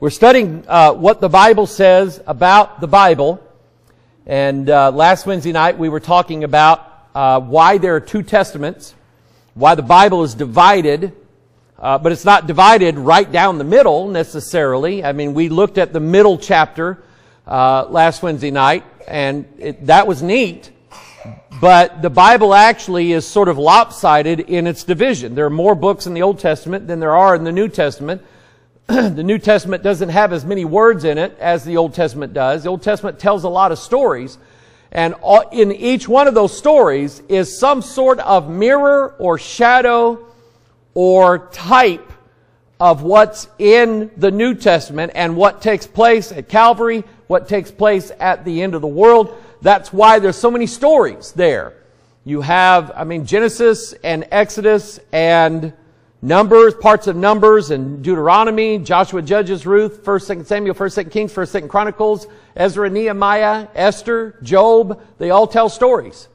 We're studying uh, what the Bible says about the Bible. And uh, last Wednesday night we were talking about uh, why there are two testaments, why the Bible is divided, uh, but it's not divided right down the middle necessarily. I mean, we looked at the middle chapter uh, last Wednesday night, and it, that was neat. But the Bible actually is sort of lopsided in its division. There are more books in the Old Testament than there are in the New Testament. the New Testament doesn't have as many words in it as the Old Testament does. The Old Testament tells a lot of stories. And in each one of those stories is some sort of mirror or shadow or type of what's in the New Testament and what takes place at Calvary, what takes place at the end of the world. That's why there's so many stories there. You have, I mean, Genesis and Exodus and Numbers, parts of Numbers and Deuteronomy, Joshua, Judges, Ruth, 1st, 2nd Samuel, 1st, 2nd Kings, 1st, 2nd Chronicles, Ezra, Nehemiah, Esther, Job, they all tell stories.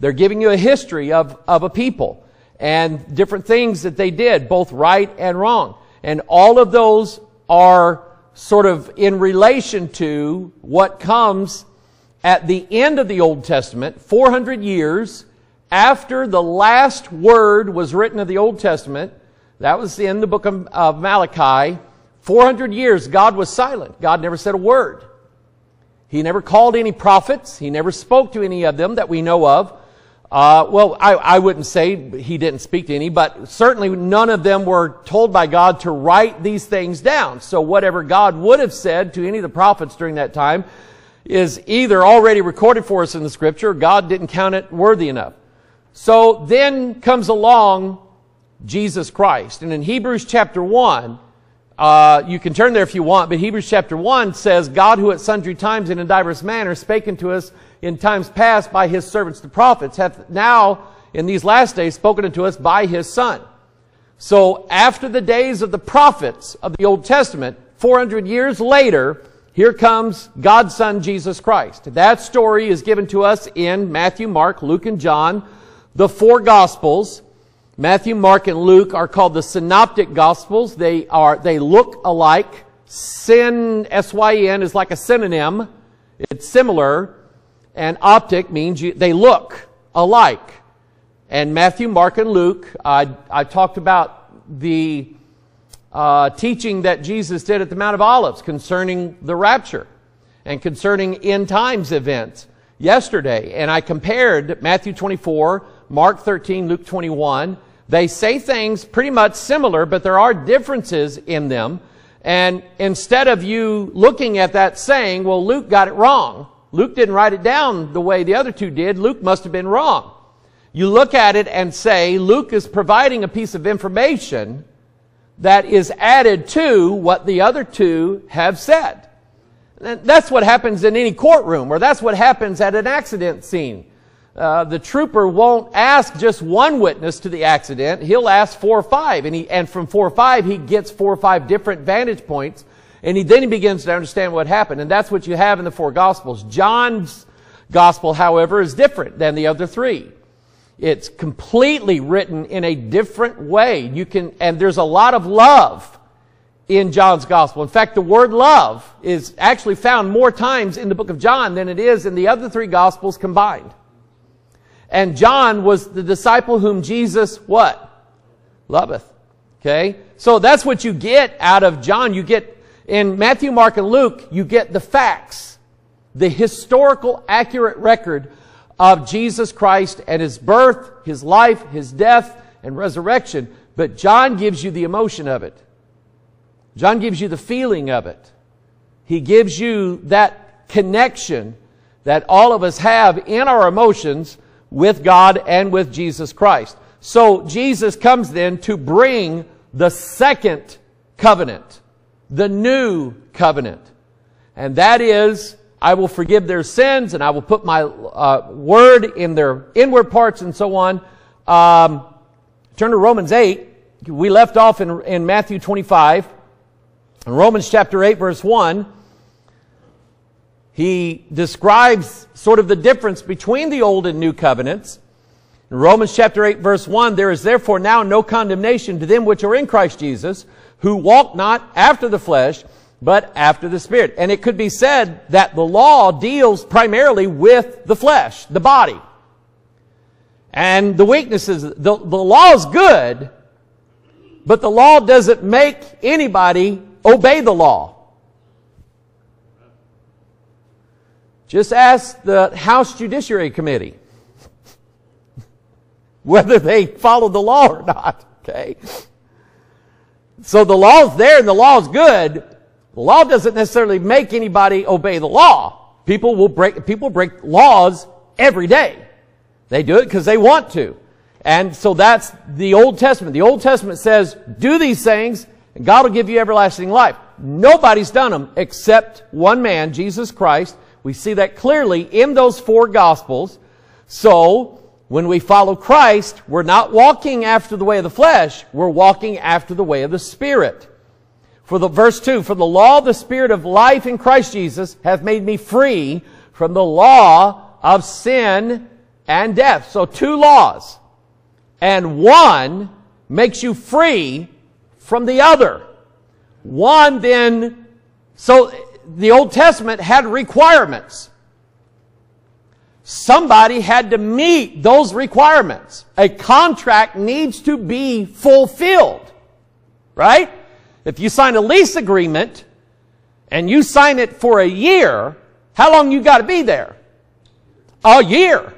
They're giving you a history of, of a people and different things that they did, both right and wrong. And all of those are sort of in relation to what comes at the end of the Old Testament, 400 years after the last word was written of the Old Testament, that was in the book of, of Malachi, 400 years God was silent. God never said a word. He never called any prophets. He never spoke to any of them that we know of. Uh, well, I, I, wouldn't say he didn't speak to any, but certainly none of them were told by God to write these things down. So whatever God would have said to any of the prophets during that time is either already recorded for us in the scripture, or God didn't count it worthy enough. So then comes along Jesus Christ. And in Hebrews chapter 1, uh, you can turn there if you want, but Hebrews chapter 1 says, God who at sundry times and in diverse manners spake unto us in times past by his servants the prophets, hath now in these last days spoken unto us by his Son. So after the days of the prophets of the Old Testament, 400 years later, here comes God's Son, Jesus Christ. That story is given to us in Matthew, Mark, Luke, and John. The four Gospels, Matthew, Mark, and Luke, are called the Synoptic Gospels. They are, they look alike. Syn, S-Y-N, is like a synonym. It's similar. And optic means you, they look alike. And Matthew, Mark, and Luke, I, I talked about the uh, teaching that Jesus did at the Mount of Olives concerning the rapture and concerning end times events yesterday. And I compared Matthew 24 Mark 13, Luke 21. They say things pretty much similar, but there are differences in them. And instead of you looking at that saying, well, Luke got it wrong. Luke didn't write it down the way the other two did. Luke must have been wrong. You look at it and say, Luke is providing a piece of information that is added to what the other two have said. And that's what happens in any courtroom, or that's what happens at an accident scene. Uh, the trooper won't ask just one witness to the accident. He'll ask four or five. And, he, and from four or five, he gets four or five different vantage points. And he, then he begins to understand what happened. And that's what you have in the four Gospels. John's Gospel, however, is different than the other three. It's completely written in a different way. You can, and there's a lot of love in John's Gospel. In fact, the word love is actually found more times in the book of John than it is in the other three Gospels combined. And John was the disciple whom Jesus what? Loveth. Okay? So that's what you get out of John. You get, in Matthew, Mark, and Luke, you get the facts. The historical, accurate record of Jesus Christ and His birth, His life, His death, and resurrection. But John gives you the emotion of it. John gives you the feeling of it. He gives you that connection that all of us have in our emotions with God and with Jesus Christ. So Jesus comes then to bring the second covenant, the new covenant. And that is, I will forgive their sins and I will put my uh, word in their inward parts and so on. Um, turn to Romans 8. We left off in, in Matthew 25. In Romans chapter 8 verse 1, he describes sort of the difference between the old and new covenants. In Romans chapter 8 verse 1, there is therefore now no condemnation to them which are in Christ Jesus, who walk not after the flesh, but after the Spirit. And it could be said that the law deals primarily with the flesh, the body. And the weaknesses, the, the law is good, but the law doesn't make anybody obey the law. Just ask the House Judiciary Committee whether they follow the law or not. Okay? So the law's there and the law's good. The law doesn't necessarily make anybody obey the law. People will break, people break laws every day. They do it because they want to. And so that's the Old Testament. The Old Testament says, do these things and God will give you everlasting life. Nobody's done them except one man, Jesus Christ. We see that clearly in those four Gospels. So, when we follow Christ, we're not walking after the way of the flesh, we're walking after the way of the Spirit. For the verse 2, for the law of the Spirit of life in Christ Jesus hath made me free from the law of sin and death. So two laws. And one makes you free from the other. One then, so the Old Testament had requirements. Somebody had to meet those requirements. A contract needs to be fulfilled. Right? If you sign a lease agreement and you sign it for a year, how long you got to be there? A year.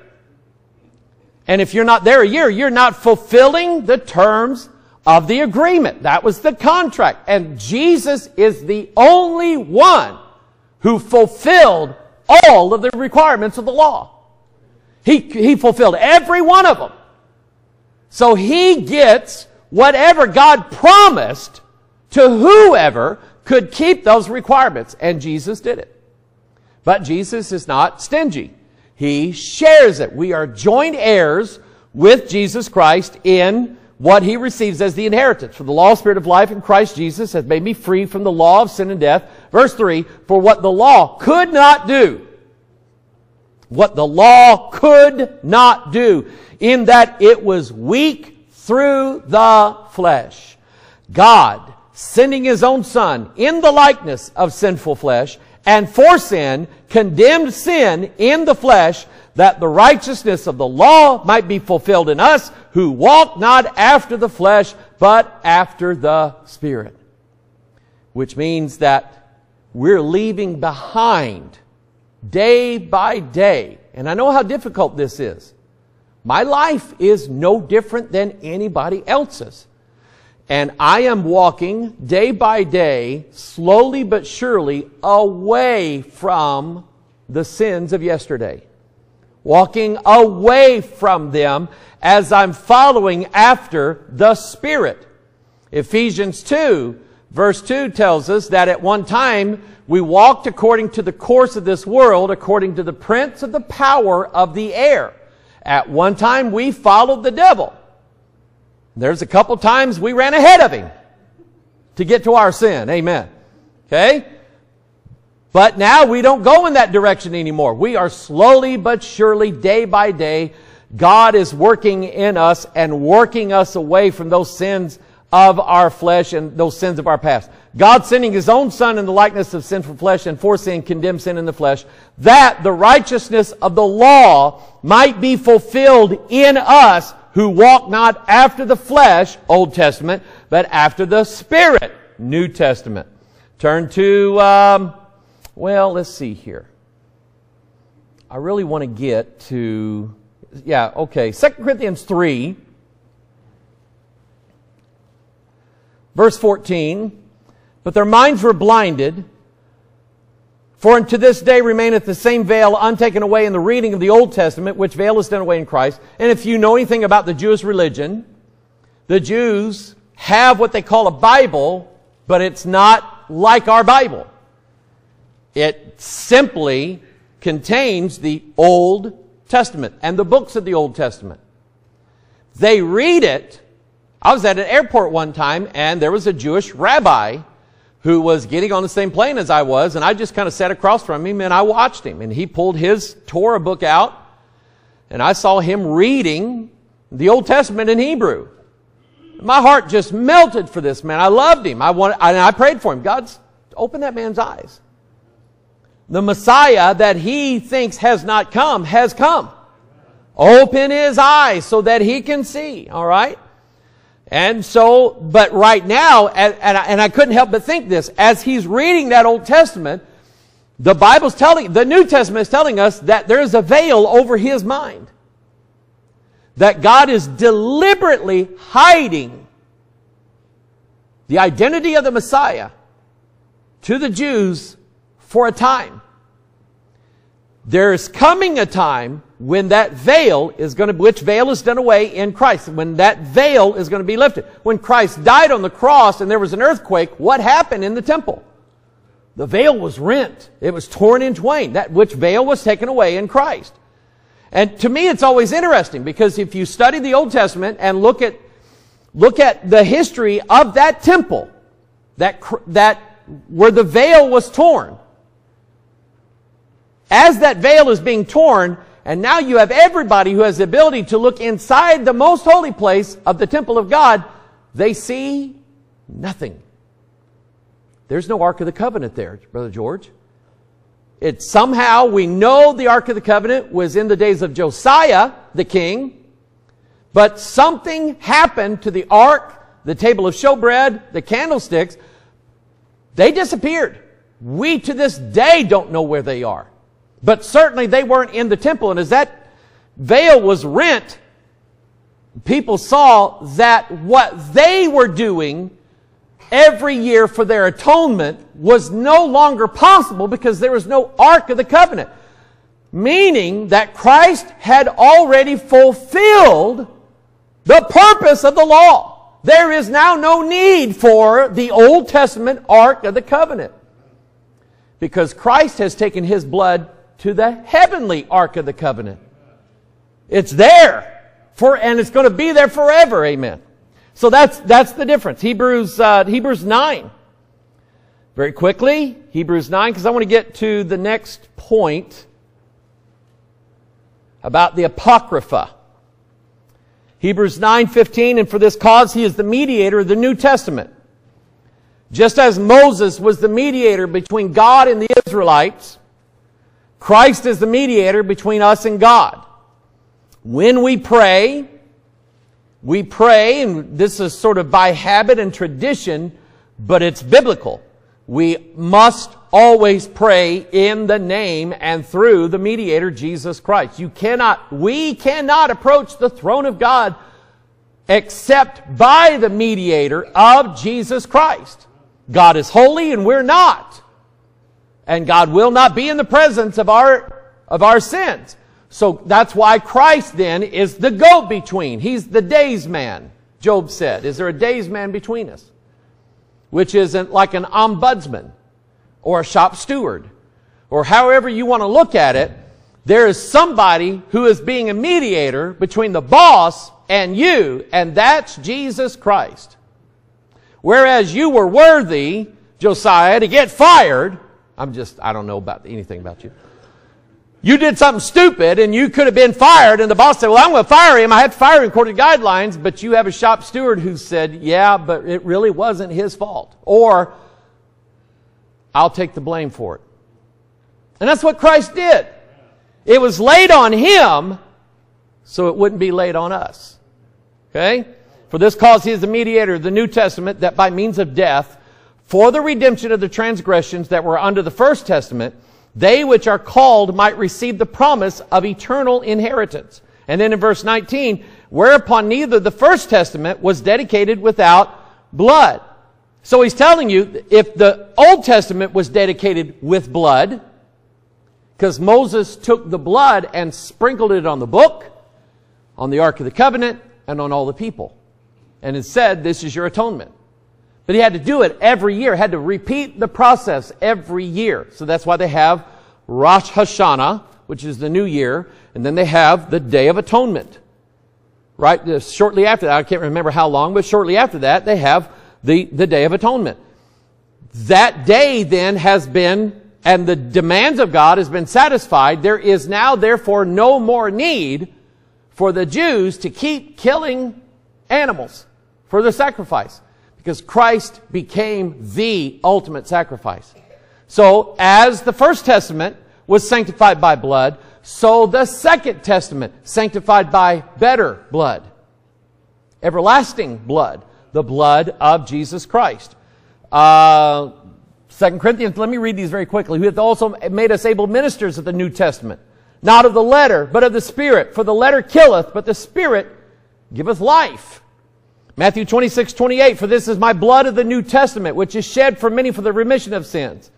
And if you're not there a year, you're not fulfilling the terms of the agreement. That was the contract. And Jesus is the only one who fulfilled all of the requirements of the law. He, he fulfilled every one of them. So he gets whatever God promised to whoever could keep those requirements. And Jesus did it. But Jesus is not stingy. He shares it. We are joint heirs with Jesus Christ in what he receives as the inheritance. For the law of spirit of life in Christ Jesus has made me free from the law of sin and death. Verse 3, for what the law could not do, what the law could not do, in that it was weak through the flesh. God, sending his own son in the likeness of sinful flesh, and for sin, condemned sin in the flesh, that the righteousness of the law might be fulfilled in us who walk not after the flesh, but after the Spirit. Which means that we're leaving behind day by day. And I know how difficult this is. My life is no different than anybody else's. And I am walking day by day, slowly but surely, away from the sins of yesterday. Walking away from them as I'm following after the Spirit. Ephesians 2 verse 2 tells us that at one time we walked according to the course of this world, according to the prince of the power of the air. At one time we followed the devil. There's a couple times we ran ahead of him to get to our sin. Amen. Okay? But now we don't go in that direction anymore. We are slowly but surely, day by day, God is working in us and working us away from those sins of our flesh and those sins of our past. God sending His own Son in the likeness of sinful flesh and for sin condemned sin in the flesh, that the righteousness of the law might be fulfilled in us who walk not after the flesh, Old Testament, but after the Spirit, New Testament. Turn to, um, well, let's see here. I really want to get to, yeah, okay, 2 Corinthians 3, verse 14. But their minds were blinded. For unto this day remaineth the same veil untaken away in the reading of the Old Testament, which veil is done away in Christ. And if you know anything about the Jewish religion, the Jews have what they call a Bible, but it's not like our Bible. It simply contains the Old Testament and the books of the Old Testament. They read it. I was at an airport one time and there was a Jewish rabbi who was getting on the same plane as I was, and I just kind of sat across from him and I watched him. And he pulled his Torah book out, and I saw him reading the Old Testament in Hebrew. My heart just melted for this man. I loved him. I wanted, and I prayed for him. God's open that man's eyes. The Messiah that he thinks has not come has come. Open his eyes so that he can see. All right. And so, but right now, and, I couldn't help but think this, as he's reading that Old Testament, the Bible's telling, the New Testament is telling us that there is a veil over his mind. That God is deliberately hiding the identity of the Messiah to the Jews for a time. There's coming a time when that veil is going to, which veil is done away in Christ, when that veil is going to be lifted. When Christ died on the cross and there was an earthquake, what happened in the temple? The veil was rent. It was torn in twain. That which veil was taken away in Christ. And to me, it's always interesting because if you study the Old Testament and look at, look at the history of that temple, that, that, where the veil was torn, as that veil is being torn, and now you have everybody who has the ability to look inside the most holy place of the temple of God. They see nothing. There's no Ark of the Covenant there, Brother George. It somehow, we know the Ark of the Covenant was in the days of Josiah, the king, but something happened to the Ark, the table of showbread, the candlesticks. They disappeared. We to this day don't know where they are. But certainly they weren't in the temple. And as that veil was rent, people saw that what they were doing every year for their atonement was no longer possible because there was no Ark of the Covenant. Meaning that Christ had already fulfilled the purpose of the law. There is now no need for the Old Testament Ark of the Covenant. Because Christ has taken His blood to the heavenly Ark of the Covenant. It's there for, and it's going to be there forever. Amen. So that's, that's the difference. Hebrews, uh, Hebrews 9. Very quickly, Hebrews 9, because I want to get to the next point about the Apocrypha. Hebrews 9:15 and for this cause he is the mediator of the New Testament. Just as Moses was the mediator between God and the Israelites, Christ is the mediator between us and God. When we pray, we pray, and this is sort of by habit and tradition, but it's biblical. We must always pray in the name and through the mediator, Jesus Christ. You cannot, we cannot approach the throne of God except by the mediator of Jesus Christ. God is holy and we're not and God will not be in the presence of our, of our sins. So that's why Christ then is the go-between. He's the days man, Job said. Is there a days man between us? Which isn't like an ombudsman or a shop steward or however you want to look at it. There is somebody who is being a mediator between the boss and you, and that's Jesus Christ. Whereas you were worthy, Josiah, to get fired, I'm just, I don't know about anything about you. You did something stupid and you could have been fired and the boss said, well, I'm going to fire him. I had to fire him according to guidelines, but you have a shop steward who said, yeah, but it really wasn't his fault. Or, I'll take the blame for it. And that's what Christ did. It was laid on him so it wouldn't be laid on us. Okay? For this cause he is the mediator of the New Testament that by means of death for the redemption of the transgressions that were under the first testament, they which are called might receive the promise of eternal inheritance. And then in verse 19, whereupon neither the first testament was dedicated without blood. So he's telling you, if the Old Testament was dedicated with blood, because Moses took the blood and sprinkled it on the book, on the Ark of the Covenant, and on all the people. And it said, this is your atonement. But he had to do it every year, had to repeat the process every year. So that's why they have Rosh Hashanah, which is the new year, and then they have the Day of Atonement. Right? Uh, shortly after that, I can't remember how long, but shortly after that, they have the, the Day of Atonement. That day then has been, and the demands of God has been satisfied. There is now therefore no more need for the Jews to keep killing animals for the sacrifice because Christ became the ultimate sacrifice. So, as the First Testament was sanctified by blood, so the Second Testament sanctified by better blood. Everlasting blood. The blood of Jesus Christ. Uh, 2 Corinthians, let me read these very quickly. Who hath also made us able ministers of the New Testament. Not of the letter, but of the Spirit. For the letter killeth, but the Spirit giveth life. Matthew 26, 28, for this is my blood of the New Testament, which is shed for many for the remission of sins.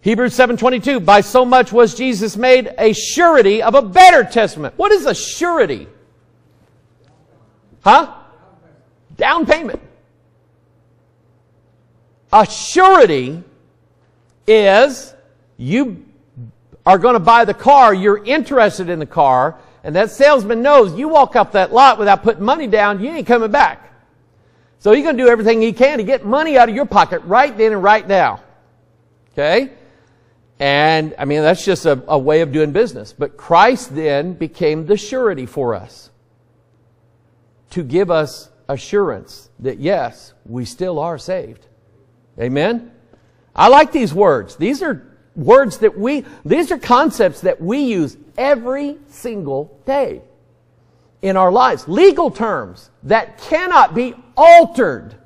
Hebrews 7:22 by so much was Jesus made a surety of a better testament. What is a surety? Huh? Down payment. A surety is you are going to buy the car, you're interested in the car, and that salesman knows you walk up that lot without putting money down, you ain't coming back. So he's going to do everything he can to get money out of your pocket right then and right now. Okay? And I mean, that's just a, a way of doing business. But Christ then became the surety for us to give us assurance that yes, we still are saved. Amen? I like these words. These are words that we, these are concepts that we use every single day in our lives. Legal terms that cannot be altered.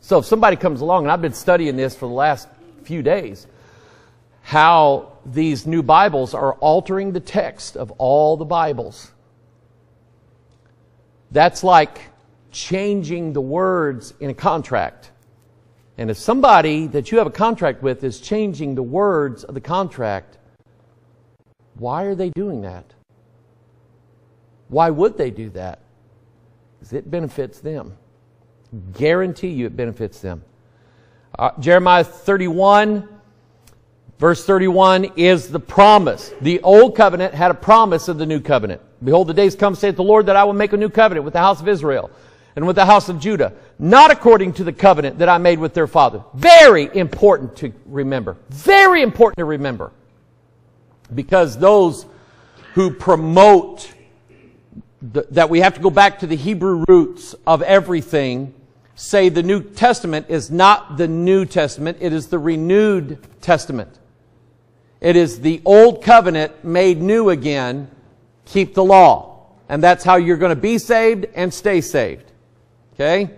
So if somebody comes along, and I've been studying this for the last few days, how these new Bibles are altering the text of all the Bibles. That's like changing the words in a contract. And if somebody that you have a contract with is changing the words of the contract, why are they doing that? Why would they do that? It benefits them. Guarantee you it benefits them. Uh, Jeremiah 31 Verse 31 is the promise. The old covenant had a promise of the new covenant. Behold, the days come, saith the Lord, that I will make a new covenant with the house of Israel and with the house of Judah, not according to the covenant that I made with their father. Very important to remember. Very important to remember. Because those who promote that we have to go back to the Hebrew roots of everything say the New Testament is not the New Testament, it is the renewed Testament. It is the old covenant made new again. Keep the law. And that's how you're going to be saved and stay saved. Okay?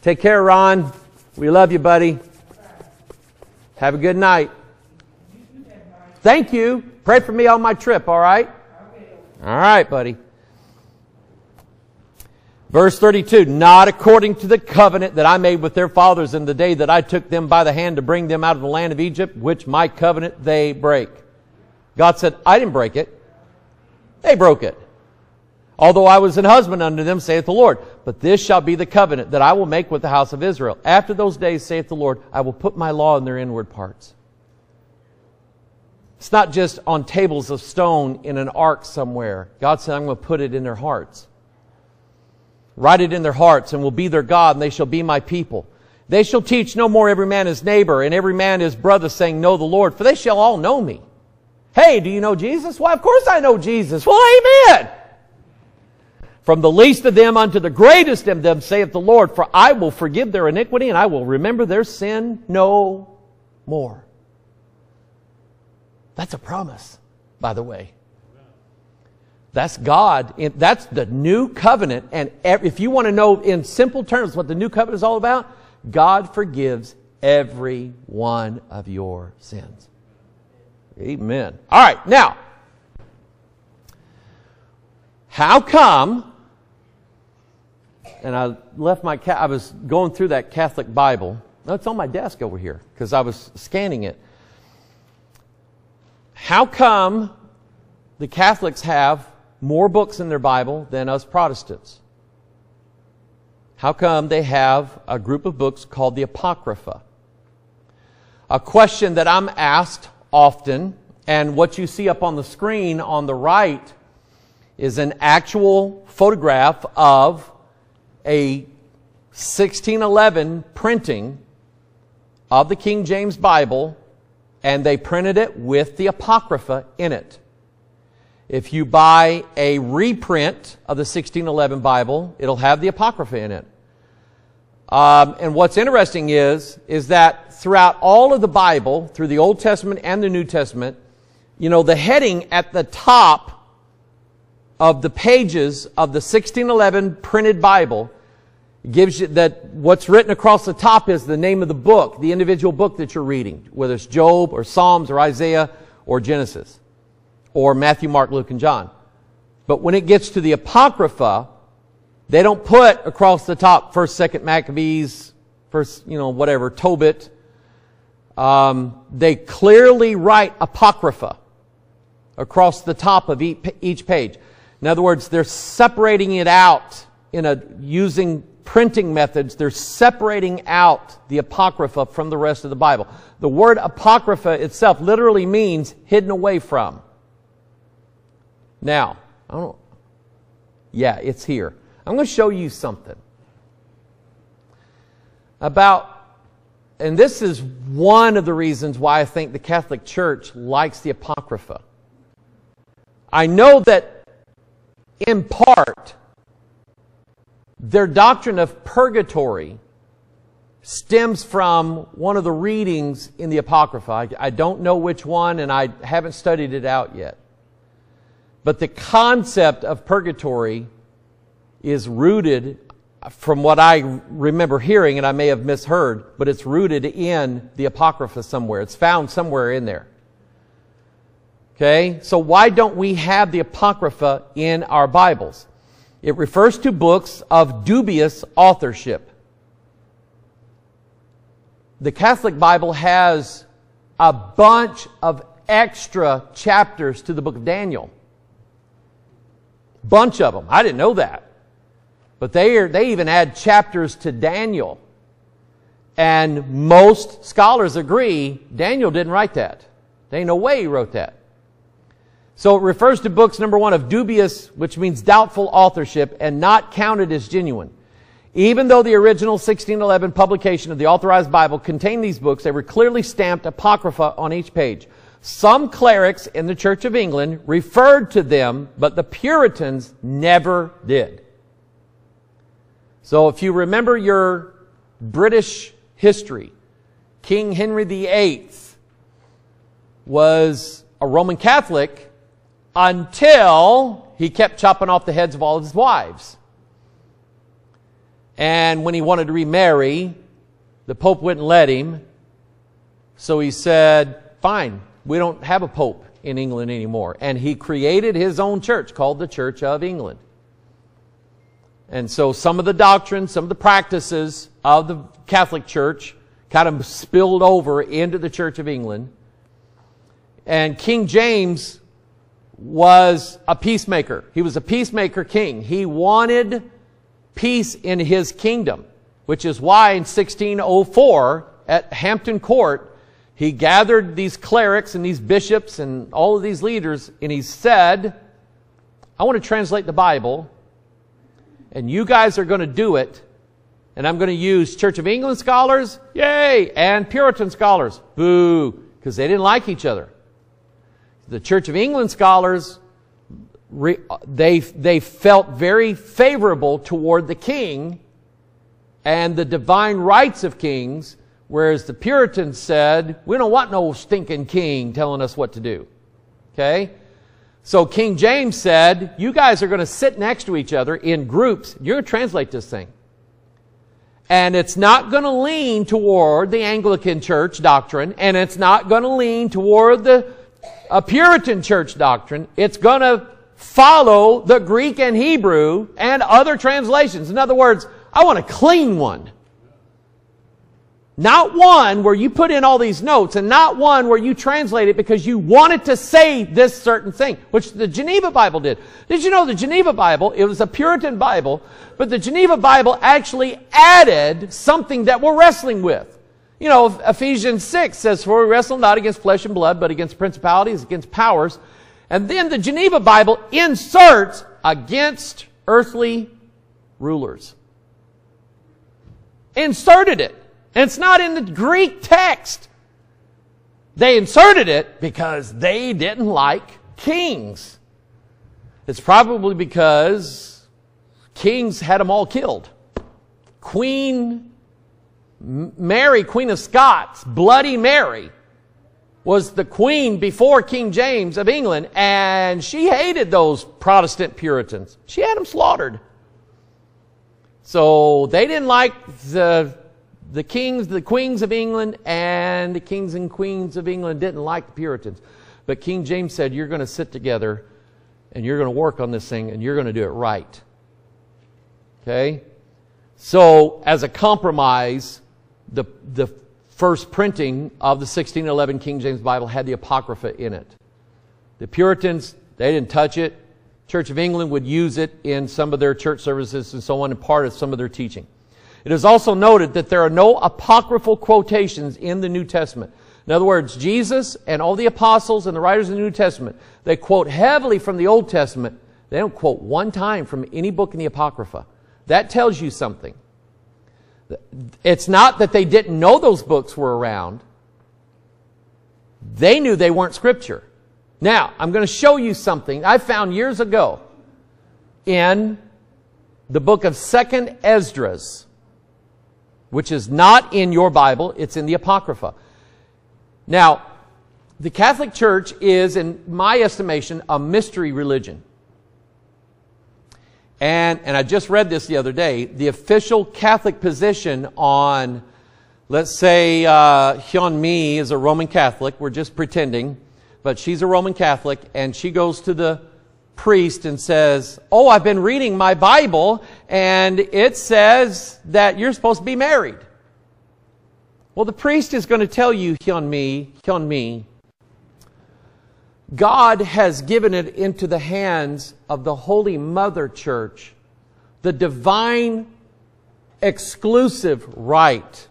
Take care, Ron. We love you, buddy. Have a good night. Thank you. Pray for me on my trip, all right? All right, buddy. Verse 32, not according to the covenant that I made with their fathers in the day that I took them by the hand to bring them out of the land of Egypt, which my covenant they break. God said, I didn't break it. They broke it. Although I was an husband unto them, saith the Lord. But this shall be the covenant that I will make with the house of Israel. After those days, saith the Lord, I will put my law in their inward parts. It's not just on tables of stone in an ark somewhere. God said, I'm going to put it in their hearts. Write it in their hearts and will be their God and they shall be my people. They shall teach no more every man his neighbor and every man his brother saying, know the Lord, for they shall all know me. Hey, do you know Jesus? Why, of course I know Jesus. Well, amen. From the least of them unto the greatest of them, saith the Lord, for I will forgive their iniquity and I will remember their sin no more. That's a promise, by the way. That's God. That's the new covenant. And if you want to know in simple terms what the new covenant is all about, God forgives every one of your sins. Amen. All right, now, how come? And I left my, I was going through that Catholic Bible. No, it's on my desk over here because I was scanning it. How come the Catholics have more books in their Bible than us Protestants. How come they have a group of books called the Apocrypha? A question that I'm asked often, and what you see up on the screen on the right is an actual photograph of a 1611 printing of the King James Bible, and they printed it with the Apocrypha in it. If you buy a reprint of the 1611 Bible, it'll have the Apocrypha in it. Um, and what's interesting is, is that throughout all of the Bible, through the Old Testament and the New Testament, you know, the heading at the top of the pages of the 1611 printed Bible gives you that what's written across the top is the name of the book, the individual book that you're reading, whether it's Job or Psalms or Isaiah or Genesis or Matthew, Mark, Luke, and John. But when it gets to the Apocrypha, they don't put across the top first, second Maccabees, first, you know, whatever, Tobit. Um, they clearly write Apocrypha across the top of each page. In other words, they're separating it out in a, using printing methods, they're separating out the Apocrypha from the rest of the Bible. The word Apocrypha itself literally means hidden away from. Now, I don't, yeah, it's here. I'm going to show you something about, and this is one of the reasons why I think the Catholic Church likes the Apocrypha. I know that in part, their doctrine of purgatory stems from one of the readings in the Apocrypha. I, I, don't know which one, and I haven't studied it out yet. But the concept of purgatory is rooted, from what I remember hearing, and I may have misheard, but it's rooted in the Apocrypha somewhere. It's found somewhere in there. Okay? So why don't we have the Apocrypha in our Bibles? It refers to books of dubious authorship. The Catholic Bible has a bunch of extra chapters to the book of Daniel. Bunch of them. I didn't know that. But they, are, they even add chapters to Daniel. And most scholars agree Daniel didn't write that. There ain't no way he wrote that. So it refers to books, number one, of dubious, which means doubtful authorship and not counted as genuine. Even though the original 1611 publication of the Authorized Bible contained these books, they were clearly stamped Apocrypha on each page. Some clerics in the Church of England referred to them, but the Puritans never did. So if you remember your British history, King Henry VIII was a Roman Catholic until he kept chopping off the heads of all of his wives. And when he wanted to remarry, the Pope wouldn't let him. So he said, fine, we don't have a Pope in England anymore. And he created his own church called the Church of England. And so some of the doctrines, some of the practices of the Catholic Church kind of spilled over into the Church of England. And King James was a peacemaker. He was a peacemaker king. He wanted peace in his kingdom, which is why in 1604 at Hampton Court, he gathered these clerics and these bishops and all of these leaders and he said, I want to translate the Bible and you guys are going to do it and I'm going to use Church of England scholars, yay, and Puritan scholars, boo, because they didn't like each other. The Church of England scholars, they, they felt very favorable toward the king and the divine rights of kings, whereas the Puritans said, we don't want no stinking king telling us what to do. Okay? So King James said, you guys are going to sit next to each other in groups. You're going to translate this thing. And it's not going to lean toward the Anglican church doctrine, and it's not going to lean toward the a Puritan church doctrine, it's going to follow the Greek and Hebrew and other translations. In other words, I want a clean one. Not one where you put in all these notes and not one where you translate it because you wanted to say this certain thing, which the Geneva Bible did. Did you know the Geneva Bible, it was a Puritan Bible, but the Geneva Bible actually added something that we're wrestling with. You know, Ephesians 6 says, For we wrestle not against flesh and blood, but against principalities, against powers. And then the Geneva Bible inserts against earthly rulers. Inserted it. And it's not in the Greek text. They inserted it because they didn't like kings. It's probably because kings had them all killed. Queen Mary, Queen of Scots, Bloody Mary, was the queen before King James of England, and she hated those Protestant Puritans. She had them slaughtered. So they didn't like the, the kings, the queens of England, and the kings and queens of England didn't like the Puritans. But King James said, You're going to sit together and you're going to work on this thing and you're going to do it right. Okay? So, as a compromise, the, the first printing of the 1611 King James Bible had the Apocrypha in it. The Puritans, they didn't touch it. Church of England would use it in some of their church services and so on, and part of some of their teaching. It is also noted that there are no apocryphal quotations in the New Testament. In other words, Jesus and all the apostles and the writers of the New Testament, they quote heavily from the Old Testament. They don't quote one time from any book in the Apocrypha. That tells you something. It's not that they didn't know those books were around. They knew they weren't scripture. Now, I'm going to show you something I found years ago in the book of 2nd Esdras, which is not in your Bible, it's in the Apocrypha. Now, the Catholic Church is, in my estimation, a mystery religion. And, and I just read this the other day. The official Catholic position on, let's say, uh, Hyun Mi is a Roman Catholic. We're just pretending but she's a Roman Catholic, and she goes to the priest and says, Oh, I've been reading my Bible, and it says that you're supposed to be married. Well, the priest is going to tell you, Hyun Mi, Hyun Mi, God has given it into the hands of the Holy Mother Church, the divine exclusive right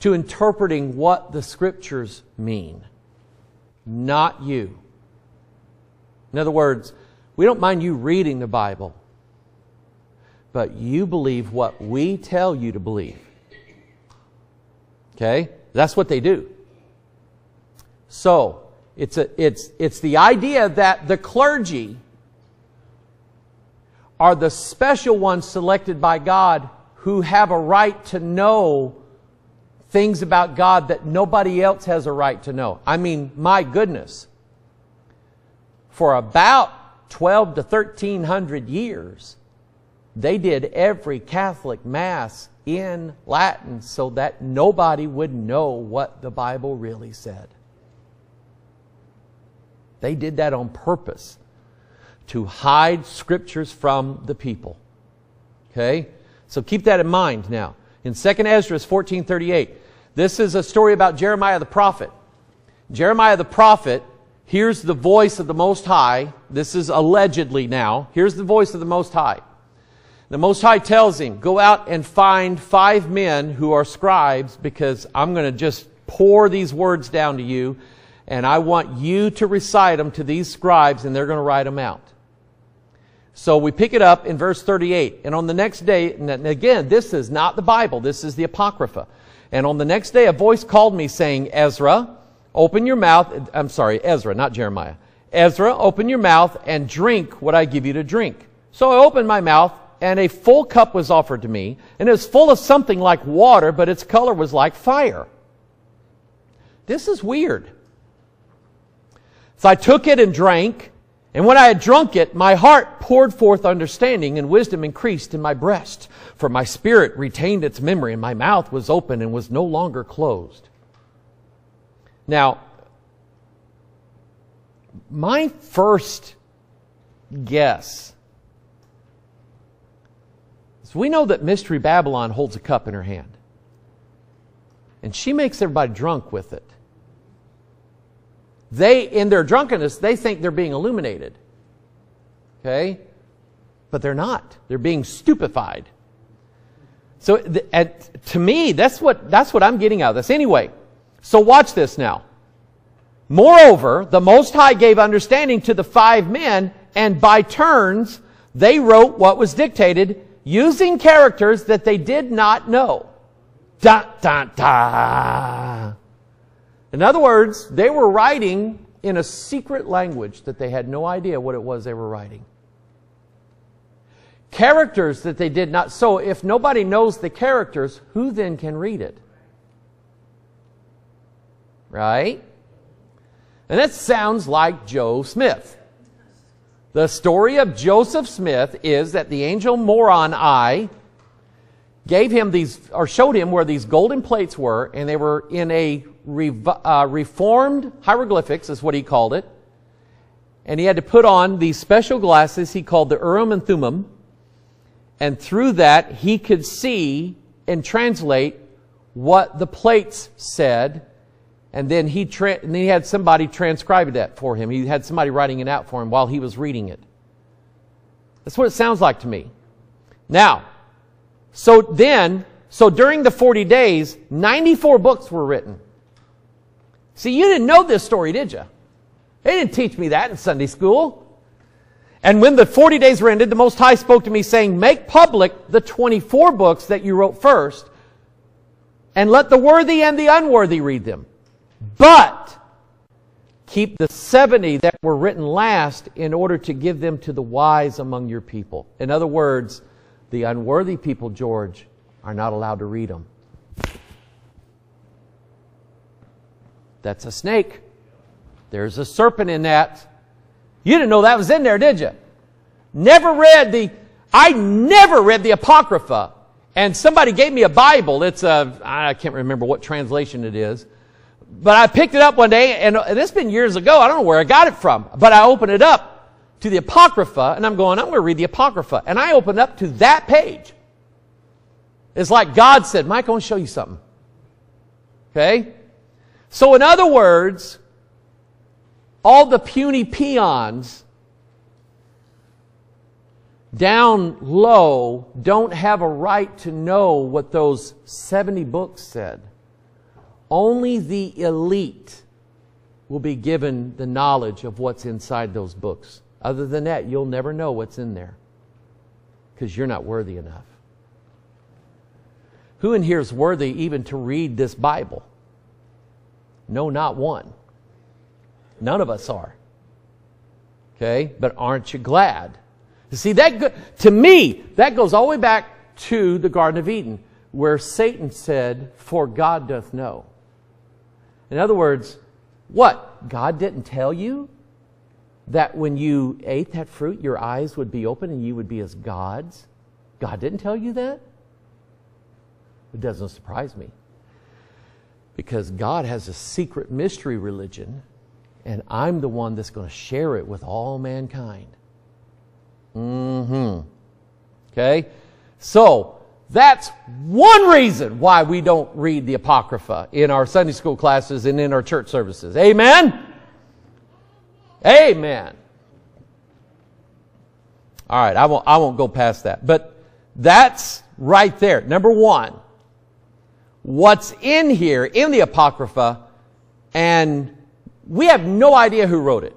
to interpreting what the scriptures mean not you. In other words, we don't mind you reading the Bible, but you believe what we tell you to believe. Okay? That's what they do. So, it's, a, it's, it's the idea that the clergy are the special ones selected by God who have a right to know things about God that nobody else has a right to know. I mean, my goodness. For about 12 to 1300 years, they did every Catholic Mass in Latin so that nobody would know what the Bible really said. They did that on purpose to hide scriptures from the people. Okay? So keep that in mind now. In 2nd Esdras 1438, this is a story about Jeremiah the prophet. Jeremiah the prophet hears the voice of the Most High. This is allegedly now. Here's the voice of the Most High. The Most High tells him, Go out and find five men who are scribes because I'm going to just pour these words down to you and I want you to recite them to these scribes and they're going to write them out. So we pick it up in verse 38. And on the next day, and again, this is not the Bible, this is the Apocrypha. And on the next day, a voice called me saying, Ezra, open your mouth. I'm sorry, Ezra, not Jeremiah. Ezra, open your mouth and drink what I give you to drink. So I opened my mouth and a full cup was offered to me and it was full of something like water, but its color was like fire. This is weird. So I took it and drank and when I had drunk it, my heart poured forth understanding, and wisdom increased in my breast. For my spirit retained its memory, and my mouth was open and was no longer closed. Now, my first guess is we know that Mystery Babylon holds a cup in her hand. And she makes everybody drunk with it. They, in their drunkenness, they think they're being illuminated. Okay? But they're not. They're being stupefied. So, to me, that's what, that's what I'm getting out of this. Anyway, so watch this now. Moreover, the Most High gave understanding to the five men, and by turns, they wrote what was dictated using characters that they did not know. Da, da, da. In other words, they were writing in a secret language that they had no idea what it was they were writing. Characters that they did not. So if nobody knows the characters, who then can read it? Right? And that sounds like Joe Smith. The story of Joseph Smith is that the angel Moroni gave him these, or showed him where these golden plates were, and they were in a uh, reformed hieroglyphics, is what he called it. And he had to put on these special glasses he called the Urim and Thummim. And through that, he could see and translate what the plates said. And then he, tra- and he had somebody transcribe that for him. He had somebody writing it out for him while he was reading it. That's what it sounds like to me. Now, so then, so during the 40 days, 94 books were written. See, you didn't know this story, did you? They didn't teach me that in Sunday school. And when the 40 days were ended, the Most High spoke to me saying, make public the 24 books that you wrote first, and let the worthy and the unworthy read them. But keep the 70 that were written last in order to give them to the wise among your people. In other words, the unworthy people, George, are not allowed to read them. That's a snake. There's a serpent in that. You didn't know that was in there, did you? Never read the, I never read the Apocrypha. And somebody gave me a Bible. It's a, I can't remember what translation it is. But I picked it up one day, and it's been years ago. I don't know where I got it from. But I opened it up to the Apocrypha, and I'm going, I'm going to read the Apocrypha. And I opened up to that page. It's like God said, Mike, I want to show you something. Okay? So in other words, all the puny peons down low don't have a right to know what those 70 books said. Only the elite will be given the knowledge of what's inside those books. Other than that, you'll never know what's in there because you're not worthy enough. Who in here is worthy even to read this Bible? No, not one. None of us are. Okay? But aren't you glad? See, that, to me, that goes all the way back to the Garden of Eden, where Satan said, For God doth know. In other words, what? God didn't tell you that when you ate that fruit, your eyes would be open and you would be as gods? God didn't tell you that? It doesn't surprise me. Because God has a secret mystery religion, and I'm the one that's going to share it with all mankind. Mm hmm. Okay? So, that's one reason why we don't read the Apocrypha in our Sunday school classes and in our church services. Amen? Amen. All right, I won't, I won't go past that. But that's right there. Number one, what's in here in the Apocrypha, and we have no idea who wrote it.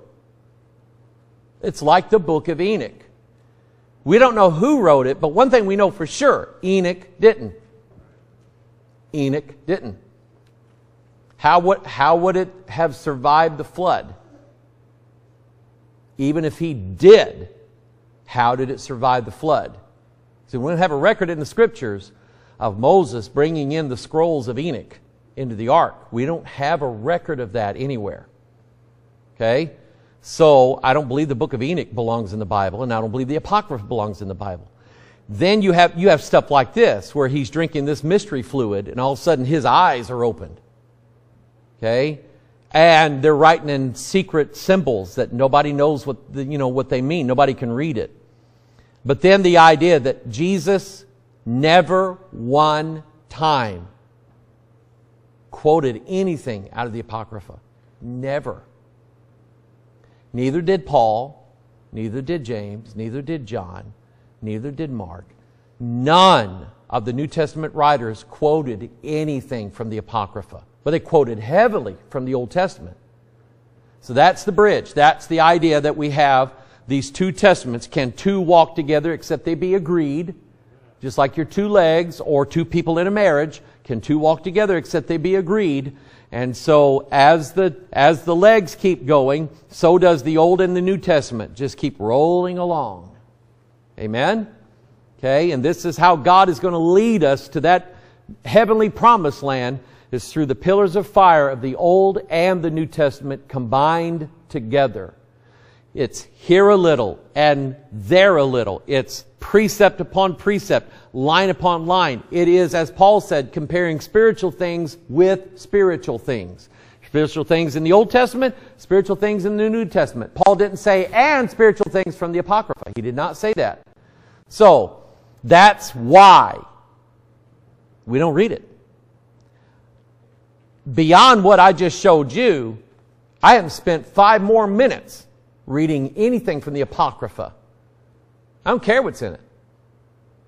It's like the book of Enoch. We don't know who wrote it, but one thing we know for sure Enoch didn't. Enoch didn't. How would, how would it have survived the flood? Even if he did, how did it survive the flood? So we don't have a record in the scriptures of Moses bringing in the scrolls of Enoch into the ark. We don't have a record of that anywhere. Okay? So I don't believe the book of Enoch belongs in the Bible, and I don't believe the Apocrypha belongs in the Bible. Then you have, you have stuff like this, where he's drinking this mystery fluid, and all of a sudden his eyes are opened. Okay? And they're writing in secret symbols that nobody knows what, the, you know, what they mean. Nobody can read it. But then the idea that Jesus never one time quoted anything out of the Apocrypha. Never. Neither did Paul, neither did James, neither did John, neither did Mark. None of the New Testament writers quoted anything from the Apocrypha, but they quoted heavily from the Old Testament. So that's the bridge. That's the idea that we have these two testaments. Can two walk together except they be agreed? just like your two legs or two people in a marriage. Can two walk together except they be agreed? And so as the, as the legs keep going, so does the Old and the New Testament. Just keep rolling along. Amen? Okay, and this is how God is going to lead us to that heavenly promised land is through the pillars of fire of the Old and the New Testament combined together. It's here a little and there a little. It's precept upon precept, line upon line. It is, as Paul said, comparing spiritual things with spiritual things. Spiritual things in the Old Testament, spiritual things in the New Testament. Paul didn't say, and spiritual things from the Apocrypha. He did not say that. So, that's why we don't read it. Beyond what I just showed you, I haven't spent five more minutes reading anything from the Apocrypha. I don't care what's in it.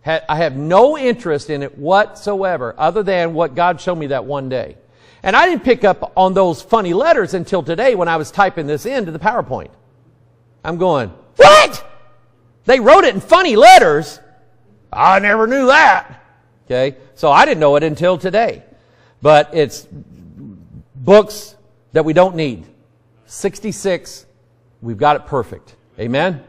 I have no interest in it whatsoever other than what God showed me that one day. And I didn't pick up on those funny letters until today when I was typing this into the PowerPoint. I'm going, what? They wrote it in funny letters? I never knew that. Okay. So I didn't know it until today. But it's books that we don't need. 66 We've got it perfect. Amen?